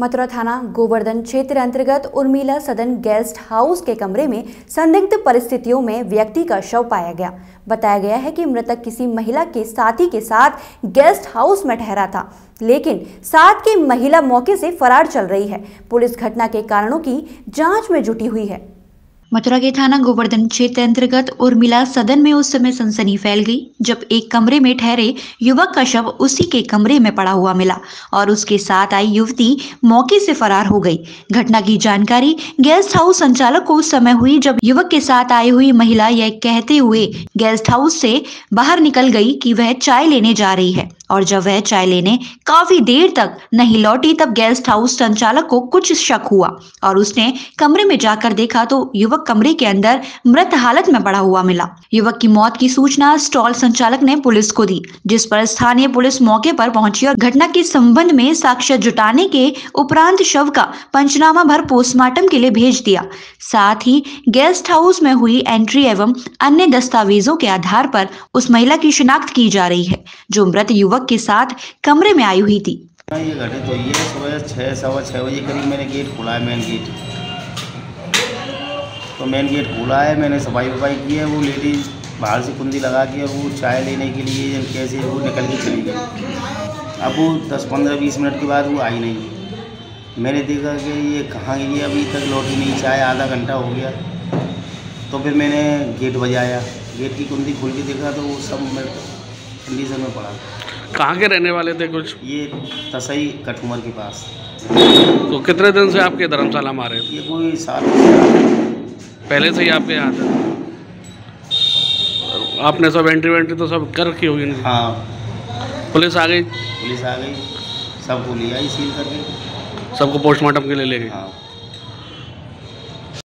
मथुरा थाना गोवर्धन क्षेत्र अंतर्गत उर्मिला सदन गेस्ट हाउस के कमरे में संदिग्ध परिस्थितियों में व्यक्ति का शव पाया गया। बताया गया है कि मृतक किसी महिला के साथी के साथ गेस्ट हाउस में ठहरा था, लेकिन साथ की महिला मौके से फरार चल रही है। पुलिस घटना के कारणों की जाँच में जुटी हुई है। मथुरा के थाना गोवर्धन क्षेत्र अंतर्गत उर्मिला सदन में उस समय सनसनी फैल गई, जब एक कमरे में ठहरे युवक का शव उसी के कमरे में पड़ा हुआ मिला और उसके साथ आई युवती मौके से फरार हो गई। घटना की जानकारी गेस्ट हाउस संचालक को उस समय हुई, जब युवक के साथ आई हुई महिला यह कहते हुए गेस्ट हाउस से बाहर निकल गई कि वह चाय लेने जा रही है और जब वह चाय लेने काफ़ी देर तक नहीं लौटी, तब गेस्ट हाउस संचालक को कुछ शक हुआ और उसने कमरे में जाकर देखा तो युवक कमरे के अंदर मृत हालत में पड़ा हुआ मिला। युवक की मौत की सूचना स्टॉल संचालक ने पुलिस को दी, जिस पर स्थानीय पुलिस मौके पर पहुँची और घटना के संबंध में साक्ष्य जुटाने के उपरांत शव का पंचनामा भर पोस्टमार्टम के लिए भेज दिया। साथ ही गेस्ट हाउस में हुई एंट्री एवं अन्य दस्तावेजों के आधार पर उस महिला की शिनाख्त की जा रही है, जो मृत युवक के साथ कमरे में आई हुई थी। ये घटित हुई है सुबह छः, सवा छः बजे करीब मैंने गेट खोला है मेन गेट। तो मेन गेट खोला है मैंने सफ़ाई वफाई की है वो लेडीज़ बाहर से कुंदी लगा के और वो चाय लेने के लिए कैसे वो निकल के चली गई। अब वो दस पंद्रह बीस मिनट के बाद वो आई नहीं। मैंने देखा कि ये कहाँ गई है अभी तक लौटी नहीं चाय आधा घंटा हो गया। तो फिर मैंने गेट बजाया। गेट की कुंदी खोल के देखा तो वो सब मैं कंडीशन में पड़ा। कहाँ के रहने वाले थे कुछ? ये तसई कठुमर के पास। तो कितने दिन से आपके धर्मशाला में आ रहे थे? ये कोई साल पहले से ही आपके यहाँ थे आपने सब एंट्री वेंट्री तो सब कर रखी होगी हाँ। पुलिस आ गई? पुलिस आ गई। सबको लिया सील करके। सबको पोस्टमार्टम के लिए ले गई हाँ।